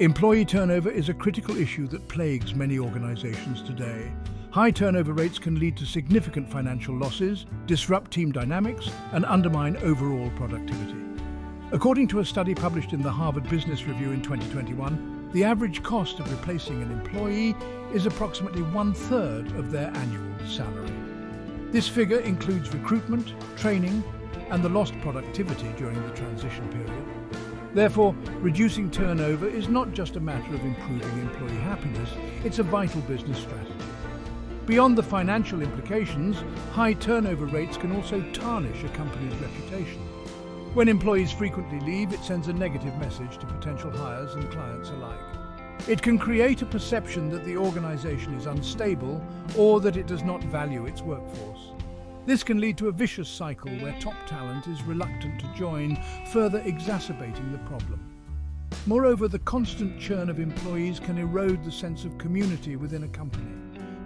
Employee turnover is a critical issue that plagues many organisations today. High turnover rates can lead to significant financial losses, disrupt team dynamics and undermine overall productivity. According to a study published in the Harvard Business Review in 2021, the average cost of replacing an employee is approximately one-third of their annual salary. This figure includes recruitment, training and the lost productivity during the transition period. Therefore, reducing turnover is not just a matter of improving employee happiness, it's a vital business strategy. Beyond the financial implications, high turnover rates can also tarnish a company's reputation. When employees frequently leave, it sends a negative message to potential hires and clients alike. It can create a perception that the organisation is unstable or that it does not value its workforce. This can lead to a vicious cycle where top talent is reluctant to join, further exacerbating the problem. Moreover, the constant churn of employees can erode the sense of community within a company.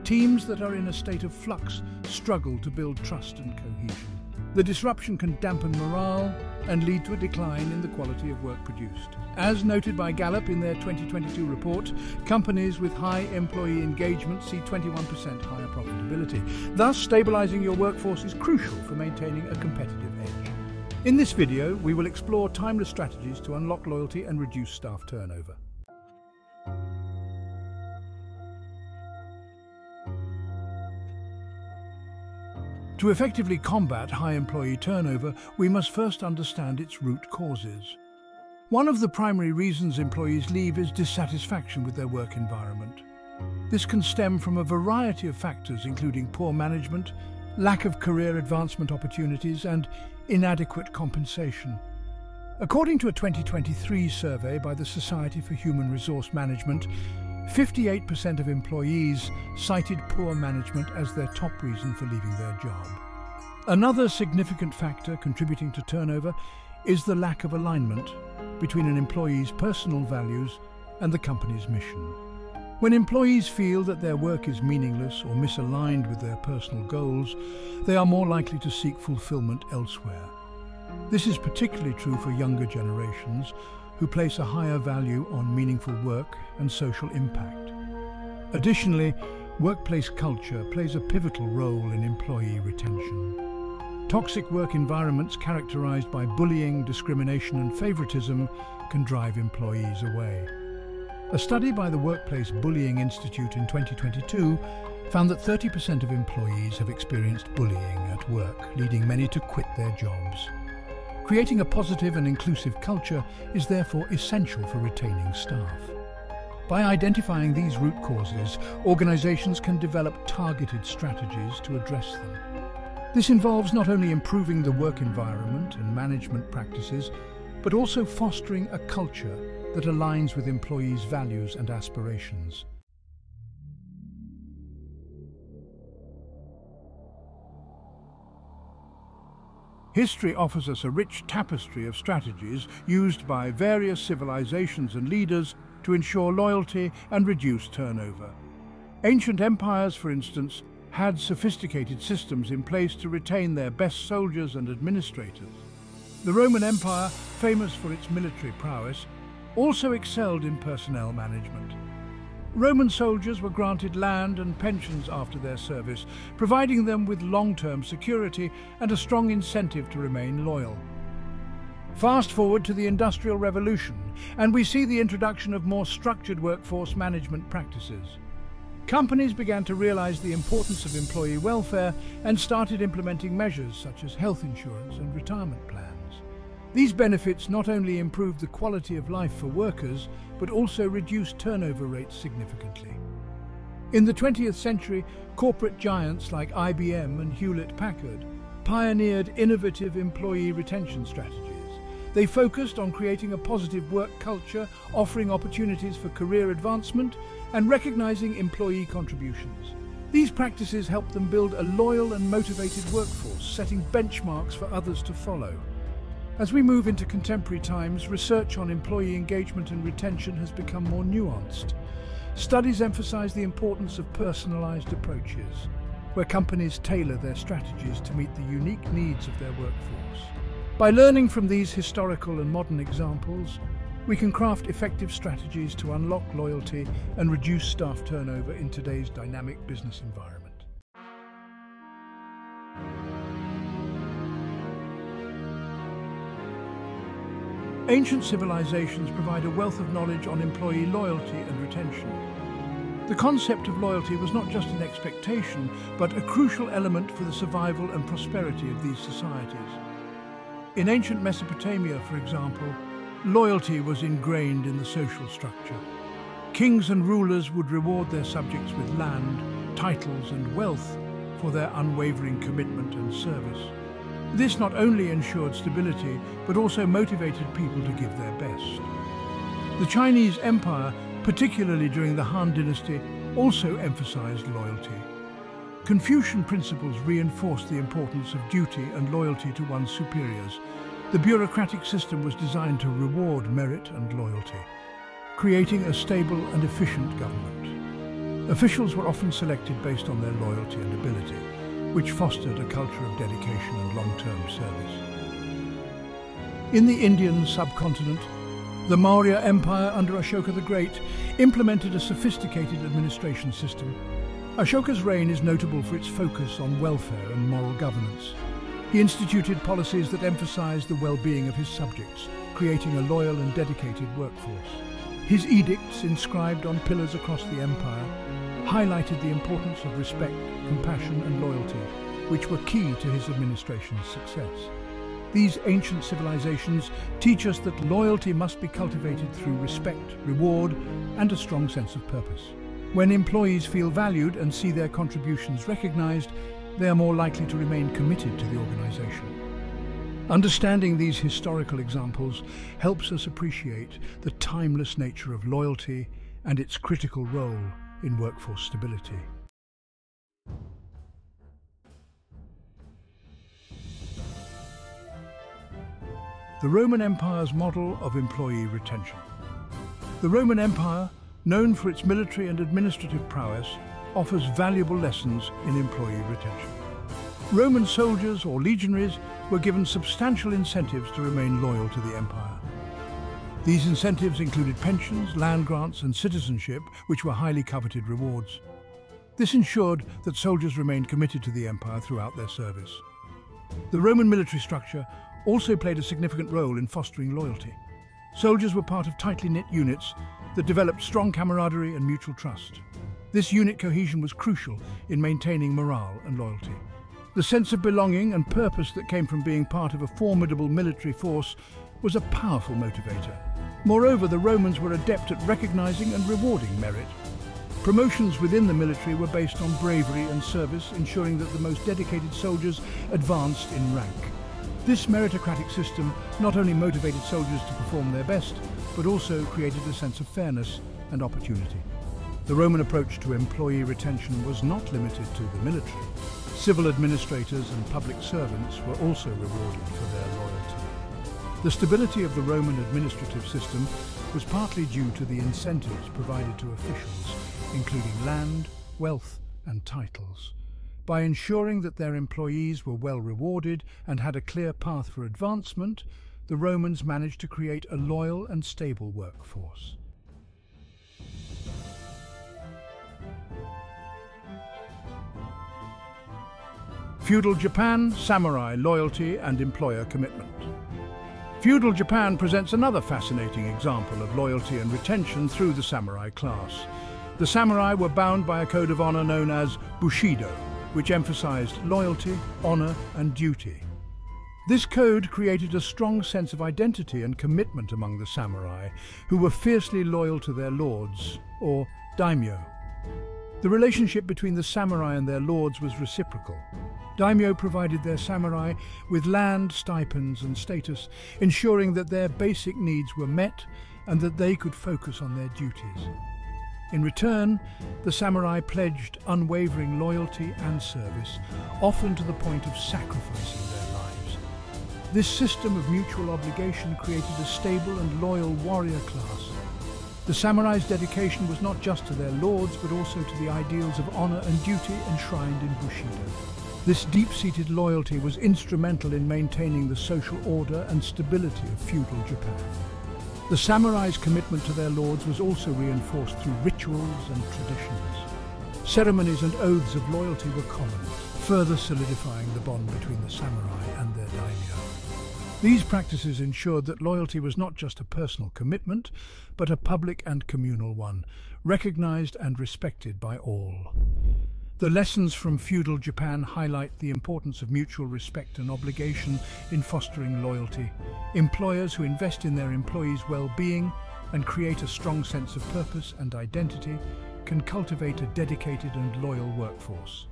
Teams that are in a state of flux struggle to build trust and cohesion. The disruption can dampen morale and lead to a decline in the quality of work produced. As noted by Gallup in their 2022 report, companies with high employee engagement see 21% higher profitability. Thus, stabilising your workforce is crucial for maintaining a competitive edge. In this video, we will explore timeless strategies to unlock loyalty and reduce staff turnover. To effectively combat high employee turnover, we must first understand its root causes. One of the primary reasons employees leave is dissatisfaction with their work environment. This can stem from a variety of factors including poor management, lack of career advancement opportunities and inadequate compensation. According to a 2023 survey by the Society for Human Resource Management, 58% of employees cited poor management as their top reason for leaving their job. Another significant factor contributing to turnover is the lack of alignment between an employee's personal values and the company's mission. When employees feel that their work is meaningless or misaligned with their personal goals, they are more likely to seek fulfillment elsewhere. This is particularly true for younger generations who place a higher value on meaningful work and social impact. Additionally, workplace culture plays a pivotal role in employee retention. Toxic work environments characterized by bullying, discrimination and favoritism can drive employees away. A study by the Workplace Bullying Institute in 2022 found that 30% of employees have experienced bullying at work, leading many to quit their jobs. Creating a positive and inclusive culture is therefore essential for retaining staff. By identifying these root causes, organisations can develop targeted strategies to address them. This involves not only improving the work environment and management practices, but also fostering a culture that aligns with employees' values and aspirations. History offers us a rich tapestry of strategies used by various civilizations and leaders to ensure loyalty and reduce turnover. Ancient empires, for instance, had sophisticated systems in place to retain their best soldiers and administrators. The Roman Empire, famous for its military prowess, also excelled in personnel management. Roman soldiers were granted land and pensions after their service, providing them with long-term security and a strong incentive to remain loyal. Fast forward to the Industrial Revolution, and we see the introduction of more structured workforce management practices. Companies began to realize the importance of employee welfare and started implementing measures such as health insurance and retirement plans. These benefits not only improved the quality of life for workers, but also reduced turnover rates significantly. In the 20th century, corporate giants like IBM and Hewlett-Packard pioneered innovative employee retention strategies. They focused on creating a positive work culture, offering opportunities for career advancement, and recognizing employee contributions. These practices helped them build a loyal and motivated workforce, setting benchmarks for others to follow. As we move into contemporary times, research on employee engagement and retention has become more nuanced. Studies emphasize the importance of personalized approaches, where companies tailor their strategies to meet the unique needs of their workforce. By learning from these historical and modern examples, we can craft effective strategies to unlock loyalty and reduce staff turnover in today's dynamic business environment. Ancient civilizations provide a wealth of knowledge on employee loyalty and retention. The concept of loyalty was not just an expectation, but a crucial element for the survival and prosperity of these societies. In ancient Mesopotamia, for example, loyalty was ingrained in the social structure. Kings and rulers would reward their subjects with land, titles and wealth for their unwavering commitment and service. This not only ensured stability, but also motivated people to give their best. The Chinese Empire, particularly during the Han Dynasty, also emphasized loyalty. Confucian principles reinforced the importance of duty and loyalty to one's superiors. The bureaucratic system was designed to reward merit and loyalty, creating a stable and efficient government. Officials were often selected based on their loyalty and ability which fostered a culture of dedication and long-term service. In the Indian subcontinent, the Maurya Empire under Ashoka the Great implemented a sophisticated administration system. Ashoka's reign is notable for its focus on welfare and moral governance. He instituted policies that emphasized the well-being of his subjects, creating a loyal and dedicated workforce. His edicts, inscribed on pillars across the empire, highlighted the importance of respect, compassion and loyalty, which were key to his administration's success. These ancient civilizations teach us that loyalty must be cultivated through respect, reward and a strong sense of purpose. When employees feel valued and see their contributions recognized, they are more likely to remain committed to the organization. Understanding these historical examples helps us appreciate the timeless nature of loyalty and its critical role in workforce stability. The Roman Empire's model of employee retention. The Roman Empire, known for its military and administrative prowess, offers valuable lessons in employee retention. Roman soldiers or legionaries were given substantial incentives to remain loyal to the empire. These incentives included pensions, land grants and citizenship, which were highly coveted rewards. This ensured that soldiers remained committed to the empire throughout their service. The Roman military structure also played a significant role in fostering loyalty. Soldiers were part of tightly knit units that developed strong camaraderie and mutual trust. This unit cohesion was crucial in maintaining morale and loyalty. The sense of belonging and purpose that came from being part of a formidable military force was a powerful motivator. Moreover, the Romans were adept at recognizing and rewarding merit. Promotions within the military were based on bravery and service, ensuring that the most dedicated soldiers advanced in rank. This meritocratic system not only motivated soldiers to perform their best, but also created a sense of fairness and opportunity. The Roman approach to employee retention was not limited to the military. Civil administrators and public servants were also rewarded for their loyalty. The stability of the Roman administrative system was partly due to the incentives provided to officials, including land, wealth and titles. By ensuring that their employees were well rewarded and had a clear path for advancement, the Romans managed to create a loyal and stable workforce. Feudal Japan, samurai, loyalty and employer commitment. Feudal Japan presents another fascinating example of loyalty and retention through the samurai class. The samurai were bound by a code of honor known as Bushido, which emphasized loyalty, honor and duty. This code created a strong sense of identity and commitment among the samurai, who were fiercely loyal to their lords, or daimyo. The relationship between the samurai and their lords was reciprocal. Daimyo provided their samurai with land, stipends and status, ensuring that their basic needs were met and that they could focus on their duties. In return, the samurai pledged unwavering loyalty and service, often to the point of sacrificing their lives. This system of mutual obligation created a stable and loyal warrior class the samurai's dedication was not just to their lords, but also to the ideals of honour and duty enshrined in Bushido. This deep-seated loyalty was instrumental in maintaining the social order and stability of feudal Japan. The samurai's commitment to their lords was also reinforced through rituals and traditions. Ceremonies and oaths of loyalty were common, further solidifying the bond between the samurai and their daimyo. These practices ensured that loyalty was not just a personal commitment, but a public and communal one, recognized and respected by all. The lessons from feudal Japan highlight the importance of mutual respect and obligation in fostering loyalty. Employers who invest in their employees' well-being and create a strong sense of purpose and identity can cultivate a dedicated and loyal workforce.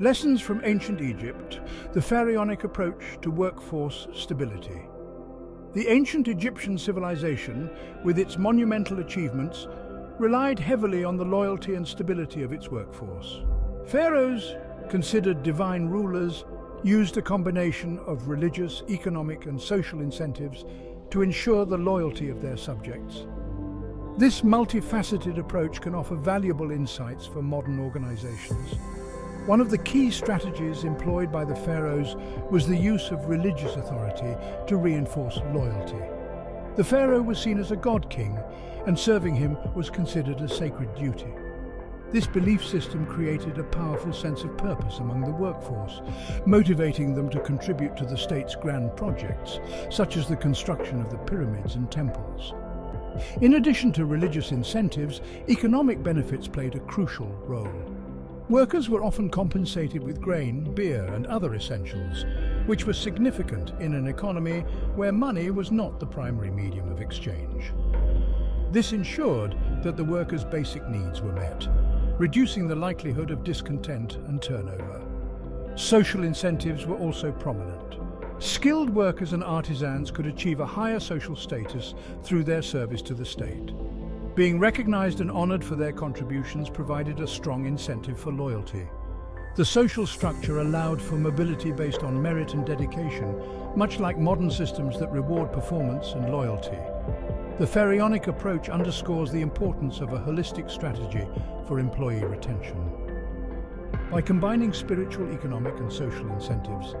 Lessons from ancient Egypt, the pharaonic approach to workforce stability. The ancient Egyptian civilization, with its monumental achievements, relied heavily on the loyalty and stability of its workforce. Pharaohs, considered divine rulers, used a combination of religious, economic and social incentives to ensure the loyalty of their subjects. This multifaceted approach can offer valuable insights for modern organizations. One of the key strategies employed by the pharaohs was the use of religious authority to reinforce loyalty. The pharaoh was seen as a god king, and serving him was considered a sacred duty. This belief system created a powerful sense of purpose among the workforce, motivating them to contribute to the state's grand projects, such as the construction of the pyramids and temples. In addition to religious incentives, economic benefits played a crucial role. Workers were often compensated with grain, beer and other essentials, which was significant in an economy where money was not the primary medium of exchange. This ensured that the workers' basic needs were met, reducing the likelihood of discontent and turnover. Social incentives were also prominent. Skilled workers and artisans could achieve a higher social status through their service to the state. Being recognised and honoured for their contributions provided a strong incentive for loyalty. The social structure allowed for mobility based on merit and dedication, much like modern systems that reward performance and loyalty. The pharaonic approach underscores the importance of a holistic strategy for employee retention. By combining spiritual, economic and social incentives,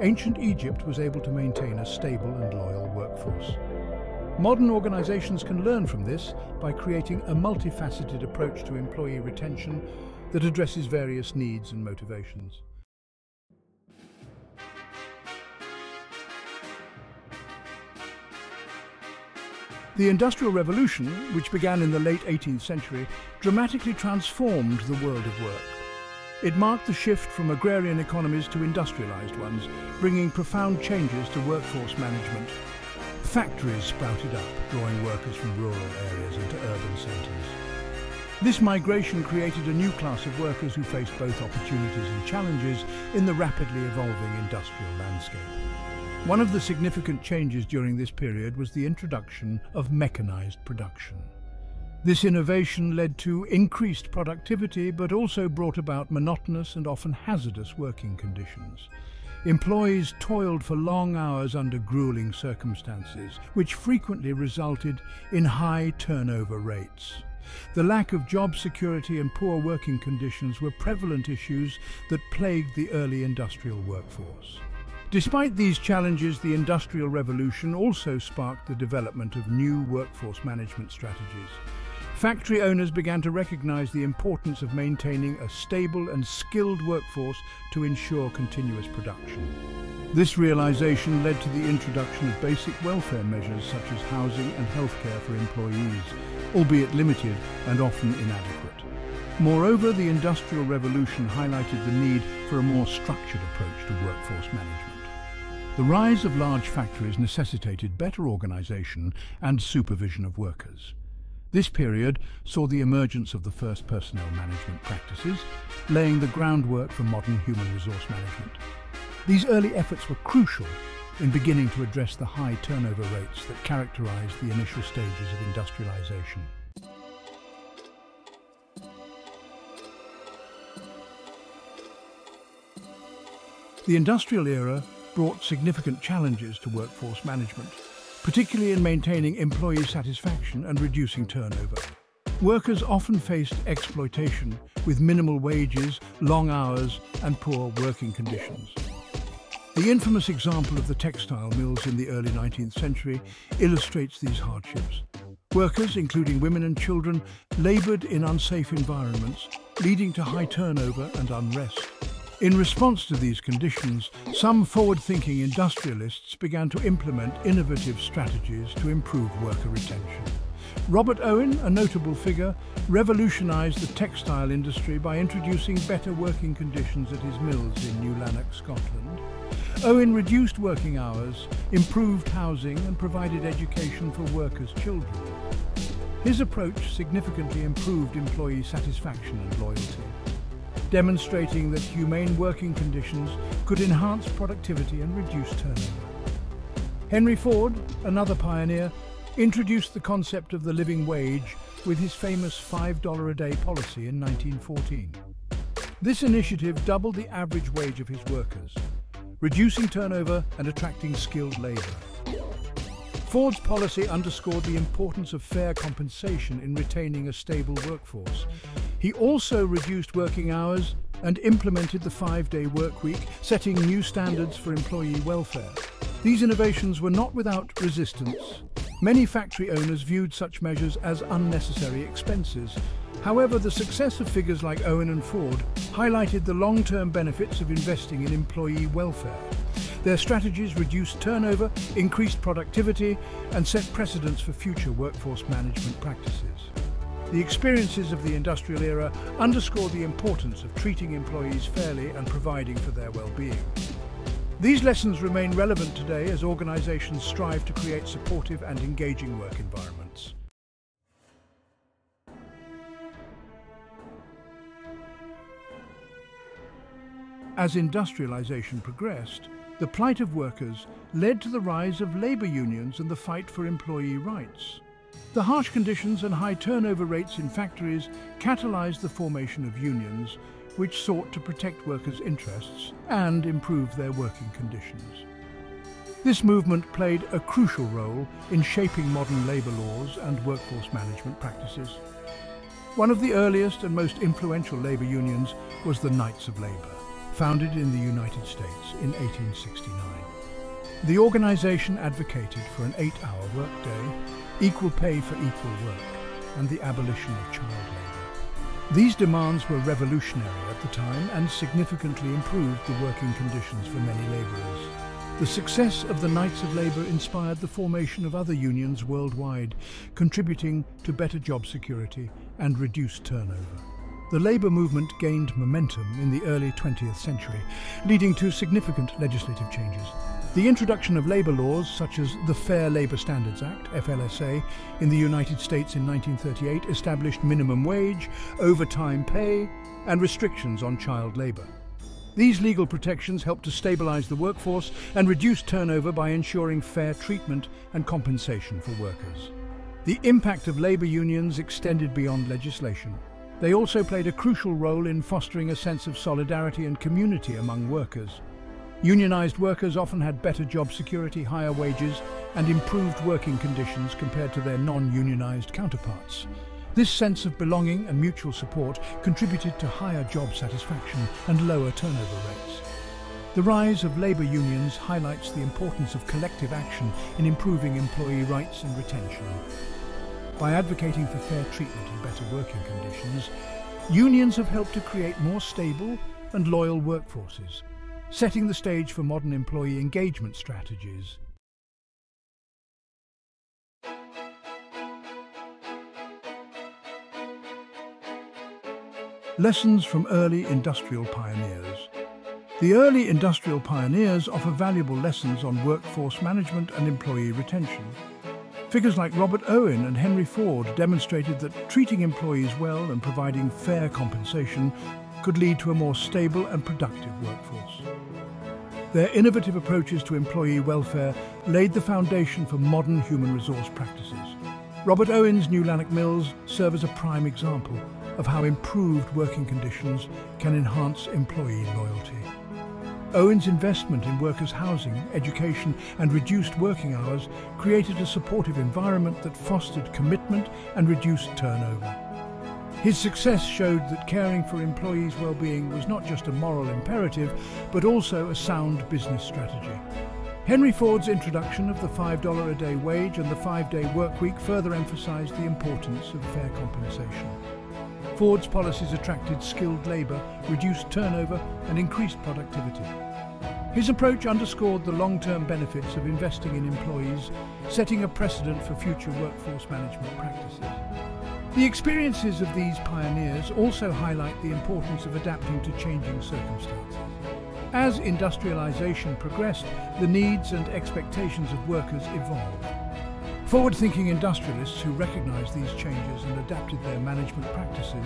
ancient Egypt was able to maintain a stable and loyal workforce. Modern organizations can learn from this by creating a multifaceted approach to employee retention that addresses various needs and motivations. The Industrial Revolution, which began in the late 18th century, dramatically transformed the world of work. It marked the shift from agrarian economies to industrialized ones, bringing profound changes to workforce management Factories sprouted up, drawing workers from rural areas into urban centres. This migration created a new class of workers who faced both opportunities and challenges in the rapidly evolving industrial landscape. One of the significant changes during this period was the introduction of mechanized production. This innovation led to increased productivity but also brought about monotonous and often hazardous working conditions. Employees toiled for long hours under grueling circumstances, which frequently resulted in high turnover rates. The lack of job security and poor working conditions were prevalent issues that plagued the early industrial workforce. Despite these challenges, the Industrial Revolution also sparked the development of new workforce management strategies. Factory owners began to recognize the importance of maintaining a stable and skilled workforce to ensure continuous production. This realization led to the introduction of basic welfare measures such as housing and healthcare for employees, albeit limited and often inadequate. Moreover, the Industrial Revolution highlighted the need for a more structured approach to workforce management. The rise of large factories necessitated better organization and supervision of workers. This period saw the emergence of the first personnel management practices, laying the groundwork for modern human resource management. These early efforts were crucial in beginning to address the high turnover rates that characterized the initial stages of industrialization. The industrial era brought significant challenges to workforce management particularly in maintaining employee satisfaction and reducing turnover. workers often faced exploitation with minimal wages, long hours and poor working conditions. The infamous example of the textile mills in the early 19th century illustrates these hardships. Workers, including women and children, laboured in unsafe environments, leading to high turnover and unrest. In response to these conditions, some forward-thinking industrialists began to implement innovative strategies to improve worker retention. Robert Owen, a notable figure, revolutionised the textile industry by introducing better working conditions at his mills in New Lanark, Scotland. Owen reduced working hours, improved housing and provided education for workers' children. His approach significantly improved employee satisfaction and loyalty demonstrating that humane working conditions could enhance productivity and reduce turnover. Henry Ford, another pioneer, introduced the concept of the living wage with his famous $5 a day policy in 1914. This initiative doubled the average wage of his workers, reducing turnover and attracting skilled labour. Ford's policy underscored the importance of fair compensation in retaining a stable workforce. He also reduced working hours and implemented the five-day work week, setting new standards for employee welfare. These innovations were not without resistance. Many factory owners viewed such measures as unnecessary expenses. However, the success of figures like Owen and Ford highlighted the long-term benefits of investing in employee welfare. Their strategies reduced turnover, increased productivity and set precedents for future workforce management practices. The experiences of the industrial era underscore the importance of treating employees fairly and providing for their well-being. These lessons remain relevant today as organisations strive to create supportive and engaging work environments. As industrialisation progressed, the plight of workers led to the rise of labour unions and the fight for employee rights. The harsh conditions and high turnover rates in factories catalysed the formation of unions, which sought to protect workers' interests and improve their working conditions. This movement played a crucial role in shaping modern labour laws and workforce management practices. One of the earliest and most influential labour unions was the Knights of Labour founded in the United States in 1869. The organisation advocated for an eight-hour workday, equal pay for equal work, and the abolition of child labour. These demands were revolutionary at the time and significantly improved the working conditions for many labourers. The success of the Knights of Labour inspired the formation of other unions worldwide, contributing to better job security and reduced turnover. The labour movement gained momentum in the early 20th century, leading to significant legislative changes. The introduction of labour laws such as the Fair Labour Standards Act, FLSA, in the United States in 1938 established minimum wage, overtime pay and restrictions on child labour. These legal protections helped to stabilise the workforce and reduce turnover by ensuring fair treatment and compensation for workers. The impact of labour unions extended beyond legislation. They also played a crucial role in fostering a sense of solidarity and community among workers. Unionised workers often had better job security, higher wages and improved working conditions compared to their non-unionised counterparts. This sense of belonging and mutual support contributed to higher job satisfaction and lower turnover rates. The rise of labour unions highlights the importance of collective action in improving employee rights and retention. By advocating for fair treatment and better working conditions, unions have helped to create more stable and loyal workforces, setting the stage for modern employee engagement strategies. Lessons from early industrial pioneers. The early industrial pioneers offer valuable lessons on workforce management and employee retention. Figures like Robert Owen and Henry Ford demonstrated that treating employees well and providing fair compensation could lead to a more stable and productive workforce. Their innovative approaches to employee welfare laid the foundation for modern human resource practices. Robert Owen's New Lanark Mills serve as a prime example of how improved working conditions can enhance employee loyalty. Owen's investment in workers' housing, education and reduced working hours created a supportive environment that fostered commitment and reduced turnover. His success showed that caring for employees' well-being was not just a moral imperative, but also a sound business strategy. Henry Ford's introduction of the $5 a day wage and the five-day workweek further emphasized the importance of fair compensation. Ford's policies attracted skilled labour, reduced turnover and increased productivity. His approach underscored the long-term benefits of investing in employees, setting a precedent for future workforce management practices. The experiences of these pioneers also highlight the importance of adapting to changing circumstances. As industrialisation progressed, the needs and expectations of workers evolved. Forward-thinking industrialists who recognised these changes and adapted their management practices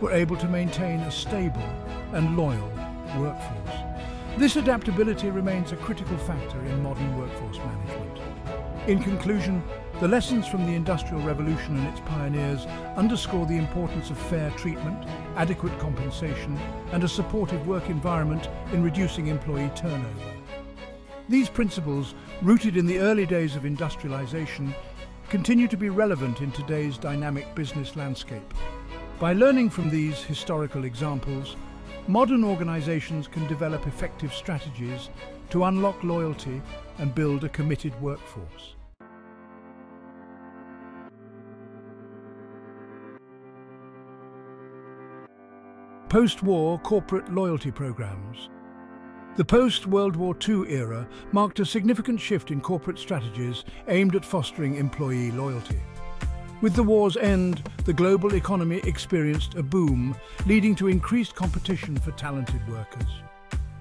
were able to maintain a stable and loyal workforce. This adaptability remains a critical factor in modern workforce management. In conclusion, the lessons from the Industrial Revolution and its pioneers underscore the importance of fair treatment, adequate compensation and a supportive work environment in reducing employee turnover. These principles, rooted in the early days of industrialization, continue to be relevant in today's dynamic business landscape. By learning from these historical examples, modern organizations can develop effective strategies to unlock loyalty and build a committed workforce. Post-war corporate loyalty programs. The post-World War II era marked a significant shift in corporate strategies aimed at fostering employee loyalty. With the war's end, the global economy experienced a boom, leading to increased competition for talented workers.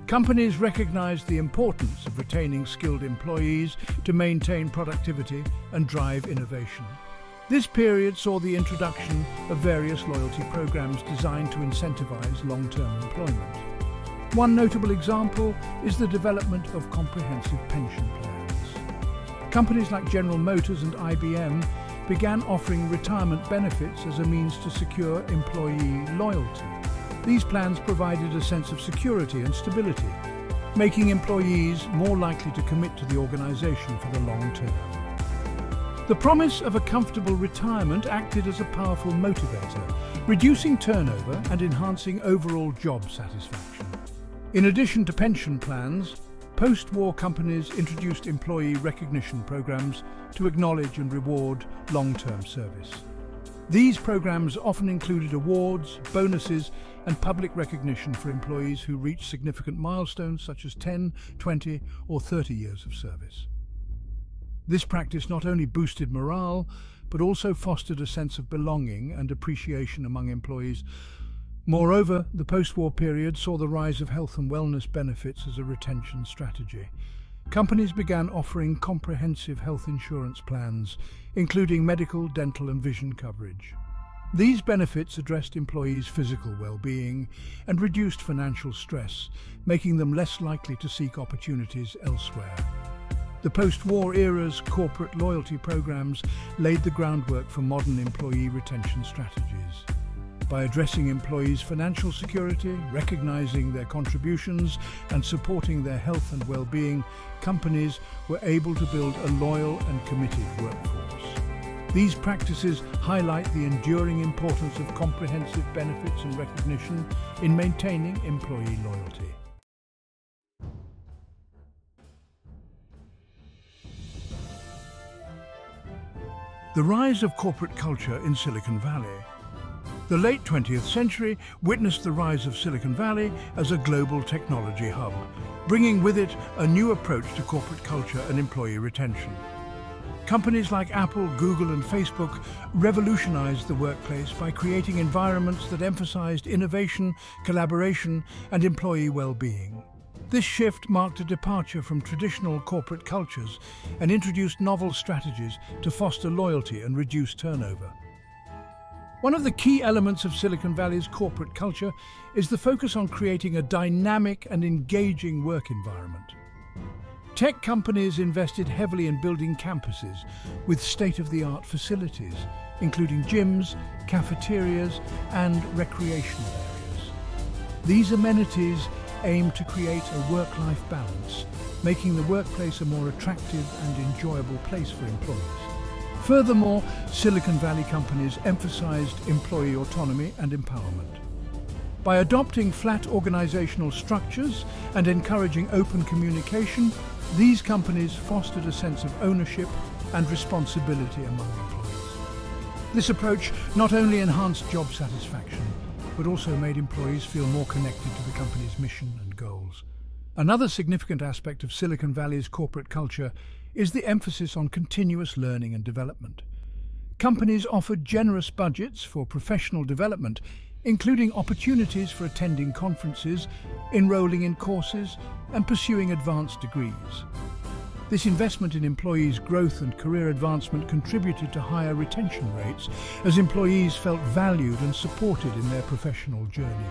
Companies recognized the importance of retaining skilled employees to maintain productivity and drive innovation. This period saw the introduction of various loyalty programs designed to incentivize long-term employment. One notable example is the development of comprehensive pension plans. Companies like General Motors and IBM began offering retirement benefits as a means to secure employee loyalty. These plans provided a sense of security and stability, making employees more likely to commit to the organization for the long term. The promise of a comfortable retirement acted as a powerful motivator, reducing turnover and enhancing overall job satisfaction. In addition to pension plans, post-war companies introduced employee recognition programs to acknowledge and reward long-term service. These programs often included awards, bonuses and public recognition for employees who reached significant milestones such as 10, 20 or 30 years of service. This practice not only boosted morale, but also fostered a sense of belonging and appreciation among employees. Moreover, the post-war period saw the rise of health and wellness benefits as a retention strategy. Companies began offering comprehensive health insurance plans, including medical, dental and vision coverage. These benefits addressed employees' physical well-being and reduced financial stress, making them less likely to seek opportunities elsewhere. The post-war era's corporate loyalty programs laid the groundwork for modern employee retention strategies. By addressing employees' financial security, recognizing their contributions and supporting their health and well-being, companies were able to build a loyal and committed workforce. These practices highlight the enduring importance of comprehensive benefits and recognition in maintaining employee loyalty. The rise of corporate culture in Silicon Valley. The late 20th century witnessed the rise of Silicon Valley as a global technology hub, bringing with it a new approach to corporate culture and employee retention. Companies like Apple, Google and Facebook revolutionized the workplace by creating environments that emphasized innovation, collaboration and employee well-being. This shift marked a departure from traditional corporate cultures and introduced novel strategies to foster loyalty and reduce turnover. One of the key elements of Silicon Valley's corporate culture is the focus on creating a dynamic and engaging work environment. Tech companies invested heavily in building campuses with state-of-the-art facilities, including gyms, cafeterias and recreational areas. These amenities aim to create a work-life balance, making the workplace a more attractive and enjoyable place for employees. Furthermore, Silicon Valley companies emphasized employee autonomy and empowerment. By adopting flat organizational structures and encouraging open communication, these companies fostered a sense of ownership and responsibility among employees. This approach not only enhanced job satisfaction, but also made employees feel more connected to the company's mission and goals. Another significant aspect of Silicon Valley's corporate culture is the emphasis on continuous learning and development. Companies offered generous budgets for professional development, including opportunities for attending conferences, enrolling in courses, and pursuing advanced degrees. This investment in employees' growth and career advancement contributed to higher retention rates as employees felt valued and supported in their professional journey.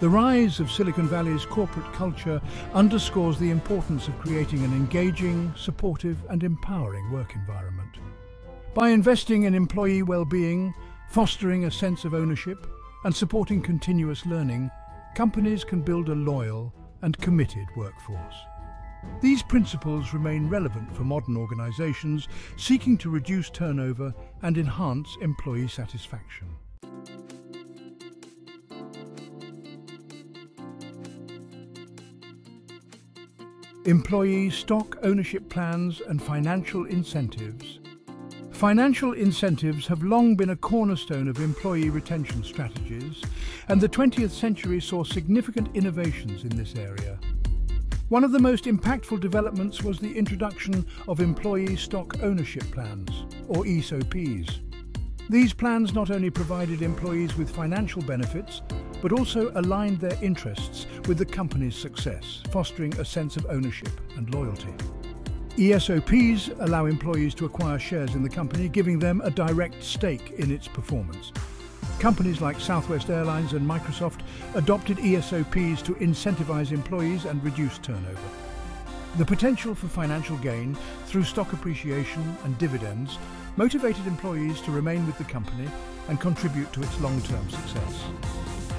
The rise of Silicon Valley's corporate culture underscores the importance of creating an engaging, supportive and empowering work environment. By investing in employee well-being, fostering a sense of ownership and supporting continuous learning, companies can build a loyal and committed workforce. These principles remain relevant for modern organisations seeking to reduce turnover and enhance employee satisfaction. Employee stock ownership plans and financial incentives. Financial incentives have long been a cornerstone of employee retention strategies, and the 20th century saw significant innovations in this area. One of the most impactful developments was the introduction of employee stock ownership plans, or ESOPs. These plans not only provided employees with financial benefits, but also aligned their interests with the company's success, fostering a sense of ownership and loyalty. ESOPs allow employees to acquire shares in the company, giving them a direct stake in its performance. Companies like Southwest Airlines and Microsoft adopted ESOPs to incentivize employees and reduce turnover. The potential for financial gain through stock appreciation and dividends motivated employees to remain with the company and contribute to its long-term success.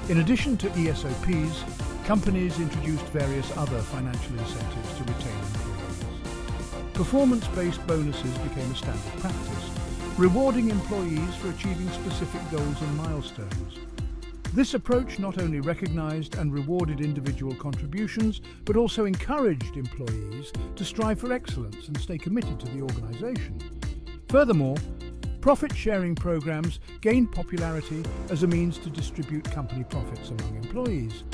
In addition to ESOPs, companies introduced various other financial incentives to retain employees. Performance-based bonuses became a standard practice, rewarding employees for achieving specific goals and milestones. This approach not only recognised and rewarded individual contributions, but also encouraged employees to strive for excellence and stay committed to the organisation. Furthermore, profit-sharing programs gained popularity as a means to distribute company profits among employees.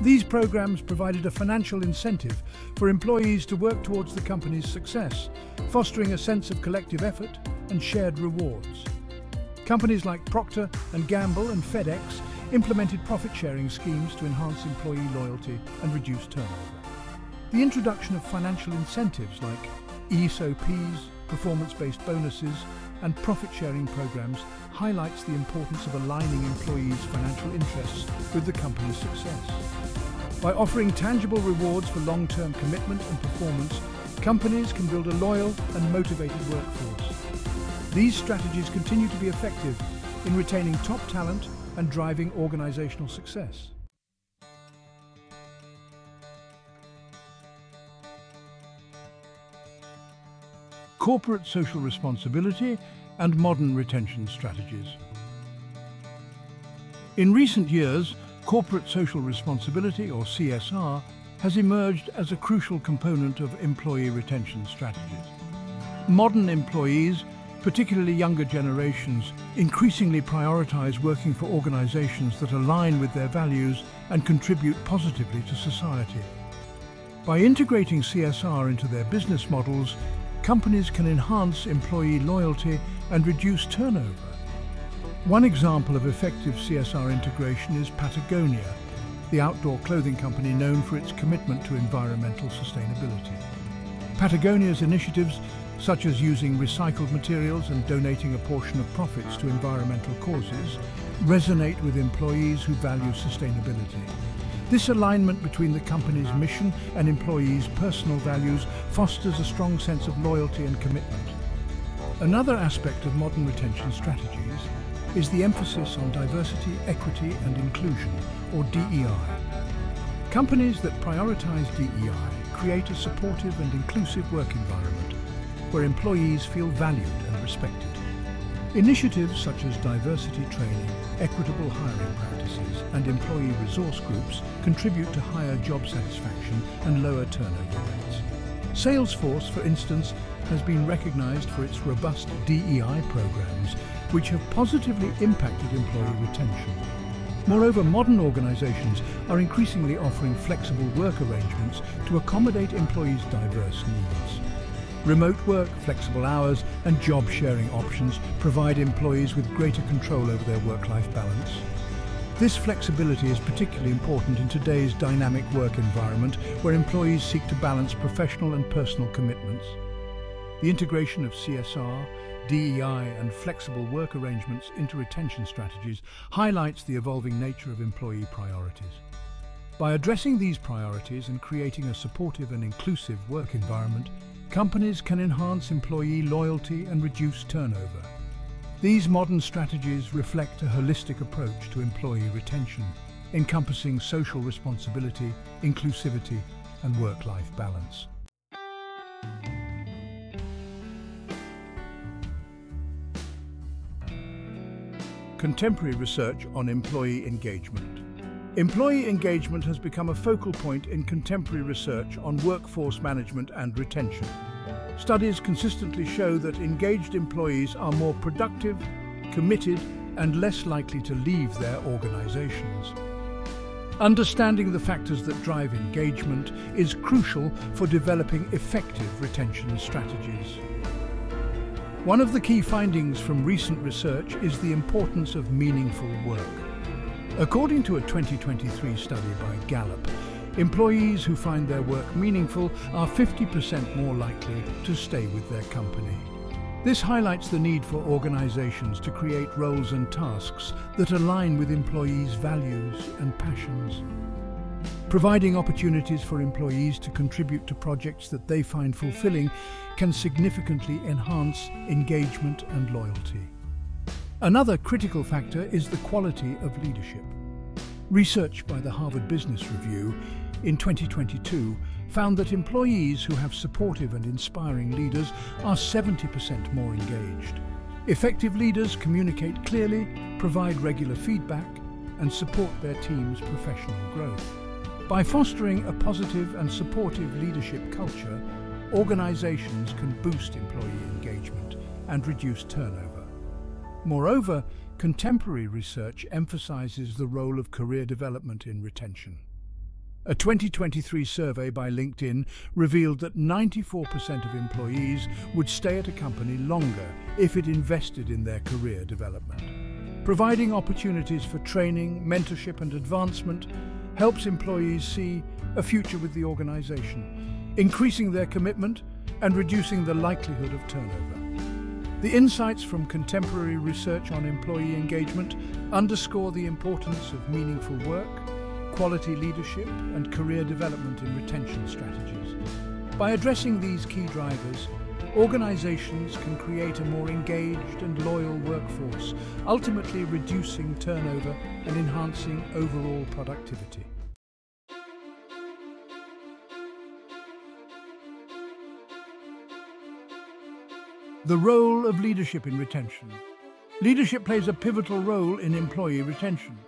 These programs provided a financial incentive for employees to work towards the company's success, fostering a sense of collective effort and shared rewards. Companies like Procter & Gamble and FedEx implemented profit-sharing schemes to enhance employee loyalty and reduce turnover. The introduction of financial incentives like ESOPs, performance-based bonuses and profit-sharing programs highlights the importance of aligning employees' financial interests with the company's success. By offering tangible rewards for long-term commitment and performance, companies can build a loyal and motivated workforce. These strategies continue to be effective in retaining top talent and driving organizational success. Corporate social responsibility and modern retention strategies. In recent years, corporate social responsibility, or CSR, has emerged as a crucial component of employee retention strategies. Modern employees, particularly younger generations, increasingly prioritize working for organizations that align with their values and contribute positively to society. By integrating CSR into their business models, companies can enhance employee loyalty and reduce turnover. One example of effective CSR integration is Patagonia, the outdoor clothing company known for its commitment to environmental sustainability. Patagonia's initiatives, such as using recycled materials and donating a portion of profits to environmental causes, resonate with employees who value sustainability. This alignment between the company's mission and employees' personal values fosters a strong sense of loyalty and commitment. Another aspect of modern retention strategies is the emphasis on diversity, equity and inclusion, or DEI. Companies that prioritize DEI create a supportive and inclusive work environment where employees feel valued and respected. Initiatives such as diversity training, equitable hiring practices and employee resource groups contribute to higher job satisfaction and lower turnover rates. Salesforce, for instance, has been recognised for its robust DEI programs, which have positively impacted employee retention. Moreover, modern organisations are increasingly offering flexible work arrangements to accommodate employees' diverse needs. Remote work, flexible hours and job sharing options provide employees with greater control over their work-life balance. This flexibility is particularly important in today's dynamic work environment where employees seek to balance professional and personal commitments. The integration of CSR, DEI and flexible work arrangements into retention strategies highlights the evolving nature of employee priorities. By addressing these priorities and creating a supportive and inclusive work environment, companies can enhance employee loyalty and reduce turnover. These modern strategies reflect a holistic approach to employee retention, encompassing social responsibility, inclusivity and work-life balance. Contemporary research on employee engagement. Employee engagement has become a focal point in contemporary research on workforce management and retention. Studies consistently show that engaged employees are more productive, committed and less likely to leave their organisations. Understanding the factors that drive engagement is crucial for developing effective retention strategies. One of the key findings from recent research is the importance of meaningful work. According to a 2023 study by Gallup, employees who find their work meaningful are 50% more likely to stay with their company. This highlights the need for organisations to create roles and tasks that align with employees' values and passions. Providing opportunities for employees to contribute to projects that they find fulfilling can significantly enhance engagement and loyalty. Another critical factor is the quality of leadership. Research by the Harvard Business Review in 2022 found that employees who have supportive and inspiring leaders are 70% more engaged. Effective leaders communicate clearly, provide regular feedback and support their team's professional growth. By fostering a positive and supportive leadership culture, organisations can boost employee engagement and reduce turnover. Moreover, contemporary research emphasises the role of career development in retention. A 2023 survey by LinkedIn revealed that 94% of employees would stay at a company longer if it invested in their career development. Providing opportunities for training, mentorship and advancement helps employees see a future with the organisation, increasing their commitment and reducing the likelihood of turnover. The insights from contemporary research on employee engagement underscore the importance of meaningful work, quality leadership and career development in retention strategies. By addressing these key drivers, organisations can create a more engaged and loyal workforce, ultimately reducing turnover and enhancing overall productivity. The role of leadership in retention. Leadership plays a pivotal role in employee retention.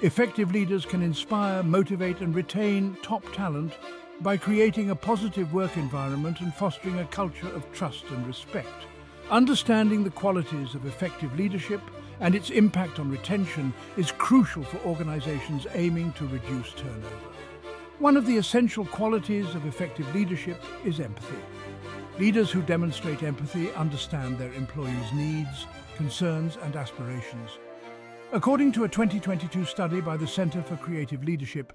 Effective leaders can inspire, motivate and retain top talent by creating a positive work environment and fostering a culture of trust and respect. Understanding the qualities of effective leadership and its impact on retention is crucial for organisations aiming to reduce turnover. One of the essential qualities of effective leadership is empathy. Leaders who demonstrate empathy understand their employees' needs, concerns and aspirations. According to a 2022 study by the Centre for Creative Leadership,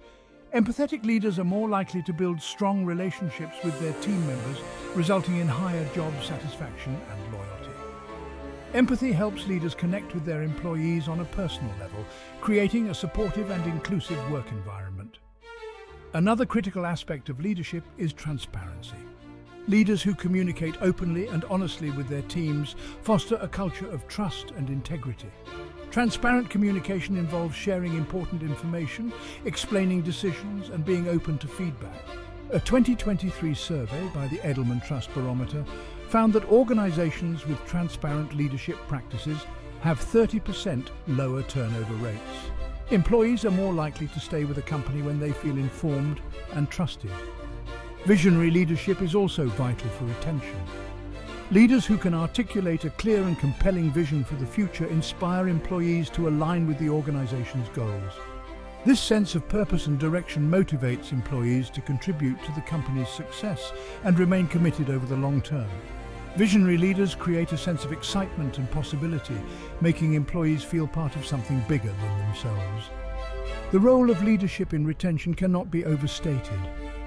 empathetic leaders are more likely to build strong relationships with their team members, resulting in higher job satisfaction and loyalty. Empathy helps leaders connect with their employees on a personal level, creating a supportive and inclusive work environment. Another critical aspect of leadership is transparency. Leaders who communicate openly and honestly with their teams foster a culture of trust and integrity. Transparent communication involves sharing important information, explaining decisions and being open to feedback. A 2023 survey by the Edelman Trust Barometer found that organizations with transparent leadership practices have 30% lower turnover rates. Employees are more likely to stay with a company when they feel informed and trusted. Visionary leadership is also vital for retention. Leaders who can articulate a clear and compelling vision for the future inspire employees to align with the organization's goals. This sense of purpose and direction motivates employees to contribute to the company's success and remain committed over the long term. Visionary leaders create a sense of excitement and possibility, making employees feel part of something bigger than themselves. The role of leadership in retention cannot be overstated.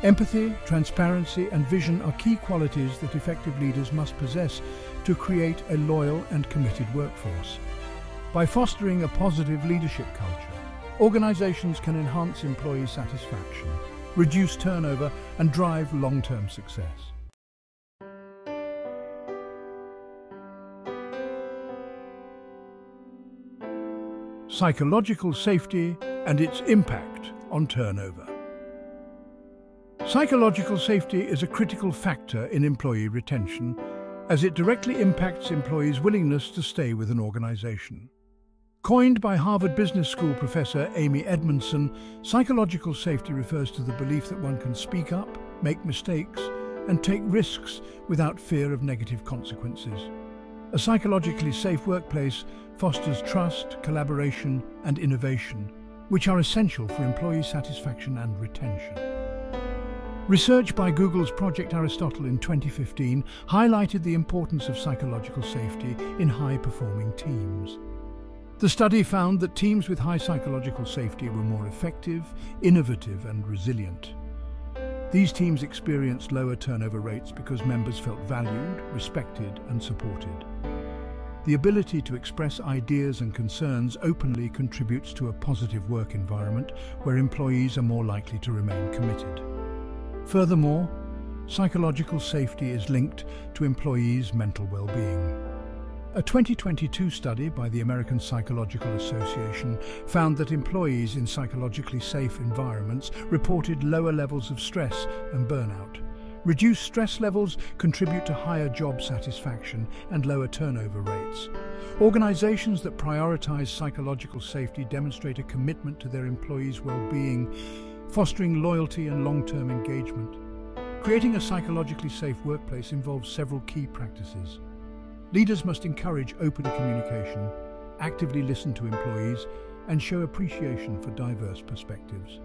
Empathy, transparency and vision are key qualities that effective leaders must possess to create a loyal and committed workforce. By fostering a positive leadership culture, Organisations can enhance employee satisfaction, reduce turnover and drive long-term success. Psychological safety and its impact on turnover. Psychological safety is a critical factor in employee retention as it directly impacts employees' willingness to stay with an organisation. Coined by Harvard Business School professor Amy Edmondson, psychological safety refers to the belief that one can speak up, make mistakes, and take risks without fear of negative consequences. A psychologically safe workplace fosters trust, collaboration, and innovation, which are essential for employee satisfaction and retention. Research by Google's Project Aristotle in 2015 highlighted the importance of psychological safety in high-performing teams. The study found that teams with high psychological safety were more effective, innovative and resilient. These teams experienced lower turnover rates because members felt valued, respected and supported. The ability to express ideas and concerns openly contributes to a positive work environment where employees are more likely to remain committed. Furthermore, psychological safety is linked to employees' mental well-being. A 2022 study by the American Psychological Association found that employees in psychologically safe environments reported lower levels of stress and burnout. Reduced stress levels contribute to higher job satisfaction and lower turnover rates. Organizations that prioritize psychological safety demonstrate a commitment to their employees' well-being, fostering loyalty and long-term engagement. Creating a psychologically safe workplace involves several key practices. Leaders must encourage open communication, actively listen to employees, and show appreciation for diverse perspectives.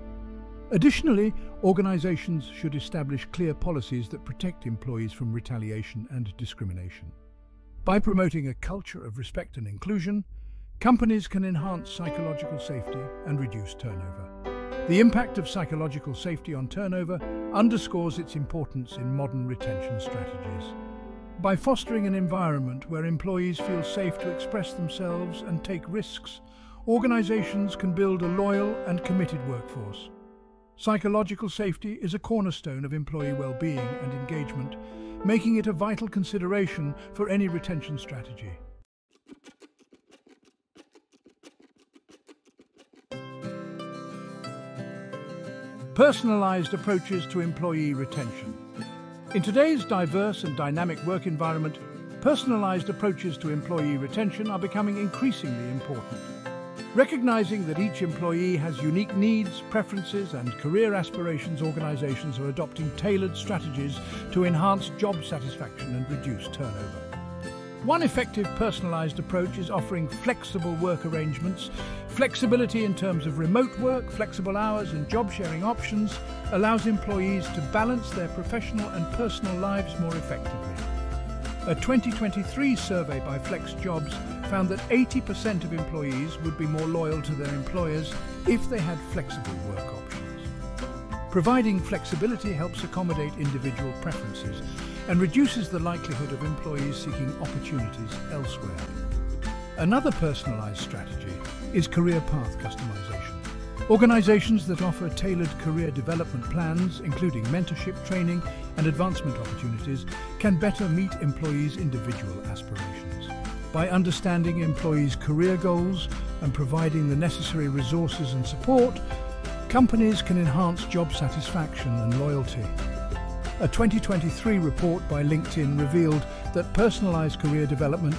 Additionally, organizations should establish clear policies that protect employees from retaliation and discrimination. By promoting a culture of respect and inclusion, companies can enhance psychological safety and reduce turnover. The impact of psychological safety on turnover underscores its importance in modern retention strategies. By fostering an environment where employees feel safe to express themselves and take risks, organisations can build a loyal and committed workforce. Psychological safety is a cornerstone of employee well-being and engagement, making it a vital consideration for any retention strategy. Personalised approaches to employee retention. In today's diverse and dynamic work environment, personalised approaches to employee retention are becoming increasingly important. Recognising that each employee has unique needs, preferences and career aspirations, organisations are adopting tailored strategies to enhance job satisfaction and reduce turnover. One effective personalised approach is offering flexible work arrangements. Flexibility in terms of remote work, flexible hours and job sharing options allows employees to balance their professional and personal lives more effectively. A 2023 survey by FlexJobs found that 80% of employees would be more loyal to their employers if they had flexible work options. Providing flexibility helps accommodate individual preferences and reduces the likelihood of employees seeking opportunities elsewhere. Another personalised strategy is career path customisation. Organisations that offer tailored career development plans, including mentorship training and advancement opportunities, can better meet employees' individual aspirations. By understanding employees' career goals and providing the necessary resources and support, companies can enhance job satisfaction and loyalty. A 2023 report by LinkedIn revealed that personalized career development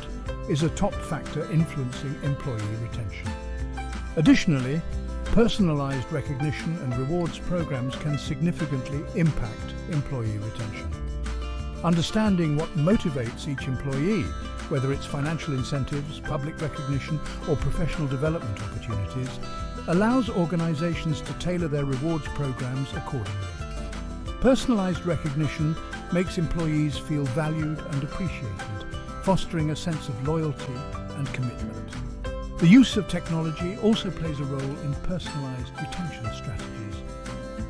is a top factor influencing employee retention. Additionally, personalized recognition and rewards programs can significantly impact employee retention. Understanding what motivates each employee, whether it's financial incentives, public recognition or professional development opportunities, allows organizations to tailor their rewards programs accordingly. Personalized recognition makes employees feel valued and appreciated, fostering a sense of loyalty and commitment. The use of technology also plays a role in personalized retention strategies.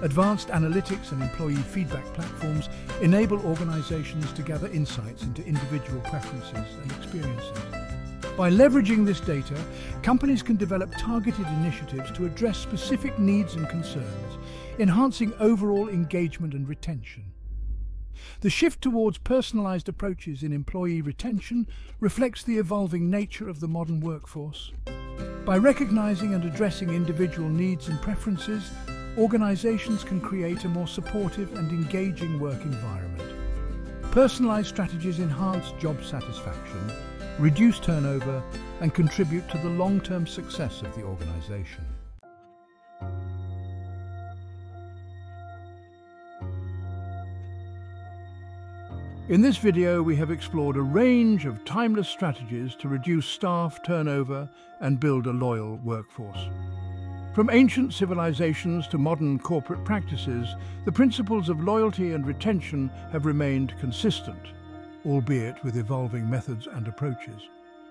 Advanced analytics and employee feedback platforms enable organizations to gather insights into individual preferences and experiences. By leveraging this data, companies can develop targeted initiatives to address specific needs and concerns, enhancing overall engagement and retention. The shift towards personalised approaches in employee retention reflects the evolving nature of the modern workforce. By recognising and addressing individual needs and preferences, organisations can create a more supportive and engaging work environment. Personalised strategies enhance job satisfaction, reduce turnover and contribute to the long-term success of the organisation. In this video, we have explored a range of timeless strategies to reduce staff turnover and build a loyal workforce. From ancient civilizations to modern corporate practices, the principles of loyalty and retention have remained consistent, albeit with evolving methods and approaches.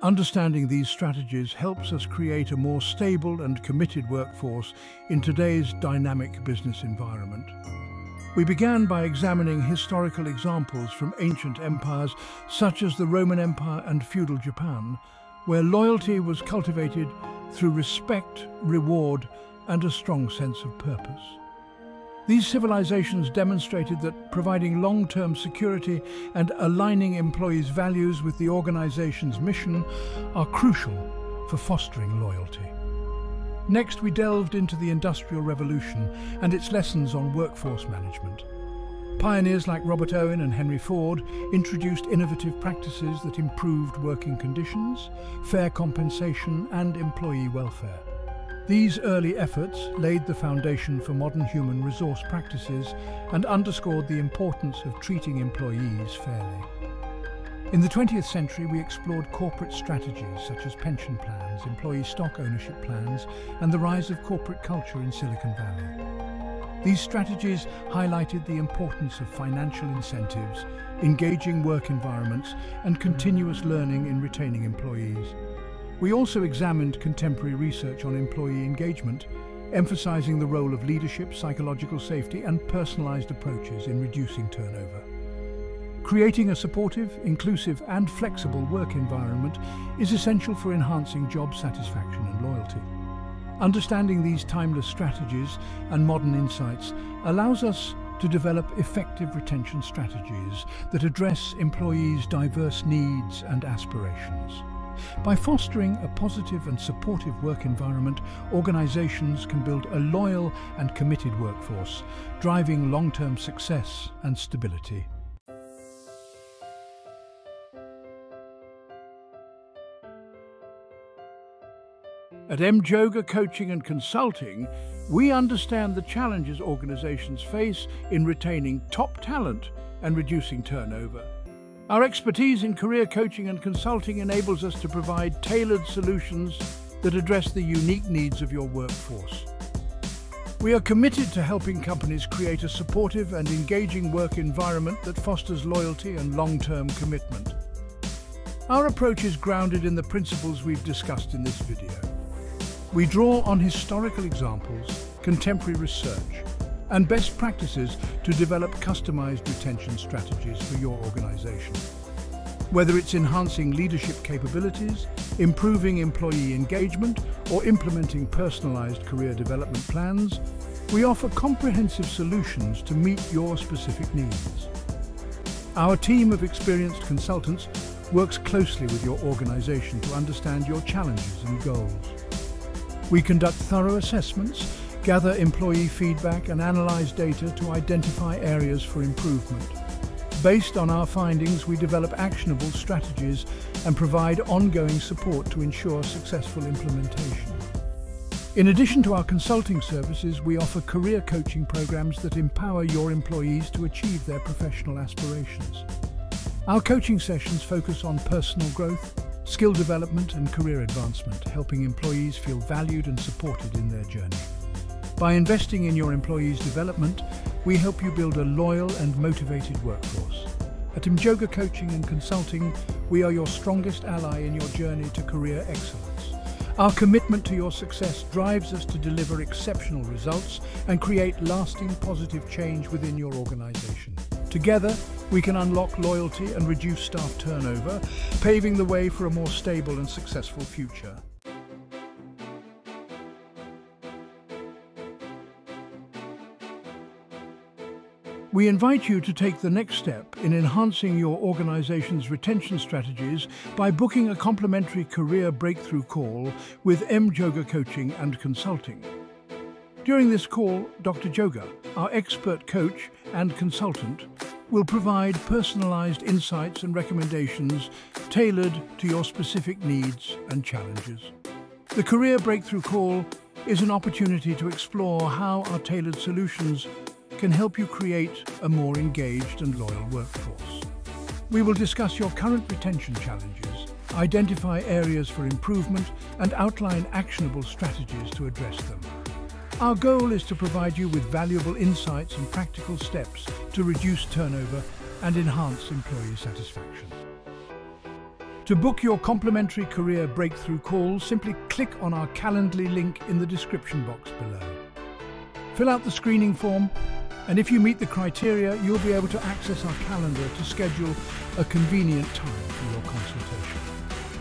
Understanding these strategies helps us create a more stable and committed workforce in today's dynamic business environment. We began by examining historical examples from ancient empires such as the Roman Empire and feudal Japan, where loyalty was cultivated through respect, reward and a strong sense of purpose. These civilizations demonstrated that providing long-term security and aligning employees' values with the organization's mission are crucial for fostering loyalty. Next, we delved into the Industrial Revolution and its lessons on workforce management. Pioneers like Robert Owen and Henry Ford introduced innovative practices that improved working conditions, fair compensation and employee welfare. These early efforts laid the foundation for modern human resource practices and underscored the importance of treating employees fairly. In the 20th century, we explored corporate strategies such as pension plans, employee stock ownership plans, and the rise of corporate culture in Silicon Valley. These strategies highlighted the importance of financial incentives, engaging work environments and continuous learning in retaining employees. We also examined contemporary research on employee engagement, emphasizing the role of leadership, psychological safety and personalized approaches in reducing turnover. Creating a supportive, inclusive and flexible work environment is essential for enhancing job satisfaction and loyalty. Understanding these timeless strategies and modern insights allows us to develop effective retention strategies that address employees' diverse needs and aspirations. By fostering a positive and supportive work environment, organisations can build a loyal and committed workforce, driving long-term success and stability. At M Jhoga Coaching and Consulting, we understand the challenges organizations face in retaining top talent and reducing turnover. Our expertise in career coaching and consulting enables us to provide tailored solutions that address the unique needs of your workforce. We are committed to helping companies create a supportive and engaging work environment that fosters loyalty and long-term commitment. Our approach is grounded in the principles we've discussed in this video. We draw on historical examples, contemporary research, and best practices to develop customized retention strategies for your organization. Whether it's enhancing leadership capabilities, improving employee engagement, or implementing personalized career development plans, we offer comprehensive solutions to meet your specific needs. Our team of experienced consultants works closely with your organization to understand your challenges and goals. We conduct thorough assessments gather employee feedback and analyze data to identify areas for improvement. Based on our findings, we develop actionable strategies and provide ongoing support to ensure successful implementation. In addition to our consulting services, we offer career coaching programs that empower your employees to achieve their professional aspirations. Our coaching sessions focus on personal growth, skill development and career advancement, helping employees feel valued and supported in their journey. By investing in your employees' development, we help you build a loyal and motivated workforce. At M Jhoga Coaching and Consulting, we are your strongest ally in your journey to career excellence. Our commitment to your success drives us to deliver exceptional results and create lasting positive change within your organization. Together, we can unlock loyalty and reduce staff turnover, paving the way for a more stable and successful future. We invite you to take the next step in enhancing your organization's retention strategies by booking a complimentary career breakthrough call with M Jhoga Coaching and Consulting. During this call, Dr. Jhoga, our expert coach and consultant, will provide personalized insights and recommendations tailored to your specific needs and challenges. The Career Breakthrough Call is an opportunity to explore how our tailored solutions can help you create a more engaged and loyal workforce. We will discuss your current retention challenges, identify areas for improvement and outline actionable strategies to address them. Our goal is to provide you with valuable insights and practical steps to reduce turnover and enhance employee satisfaction. To book your complimentary career breakthrough call, simply click on our Calendly link in the description box below. Fill out the screening form and if you meet the criteria, you'll be able to access our calendar to schedule a convenient time for your consultation.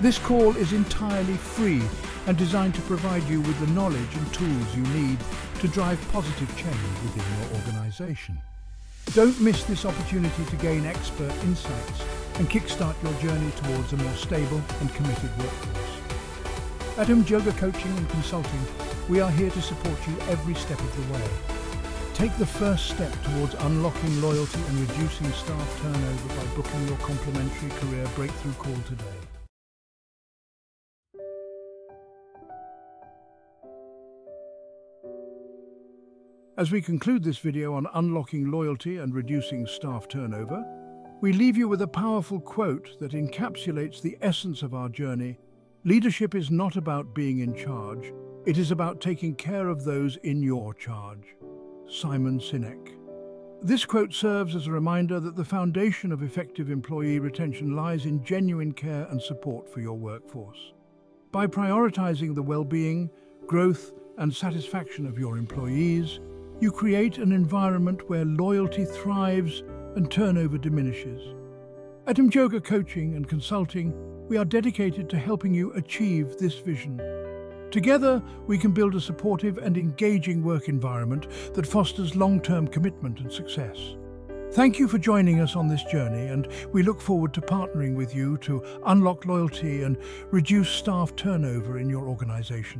This call is entirely free and designed to provide you with the knowledge and tools you need to drive positive change within your organisation. Don't miss this opportunity to gain expert insights and kickstart your journey towards a more stable and committed workforce. At M Jhoga Coaching and Consulting, we are here to support you every step of the way Take the first step towards unlocking loyalty and reducing staff turnover by booking your complimentary career breakthrough call today. As we conclude this video on unlocking loyalty and reducing staff turnover, we leave you with a powerful quote that encapsulates the essence of our journey. Leadership is not about being in charge, it is about taking care of those in your charge. Simon Sinek. This quote serves as a reminder that the foundation of effective employee retention lies in genuine care and support for your workforce. By prioritizing the well-being, growth and satisfaction of your employees, you create an environment where loyalty thrives and turnover diminishes. At M Jhoga Coaching and Consulting, we are dedicated to helping you achieve this vision. Together, we can build a supportive and engaging work environment that fosters long-term commitment and success. Thank you for joining us on this journey and we look forward to partnering with you to unlock loyalty and reduce staff turnover in your organisation.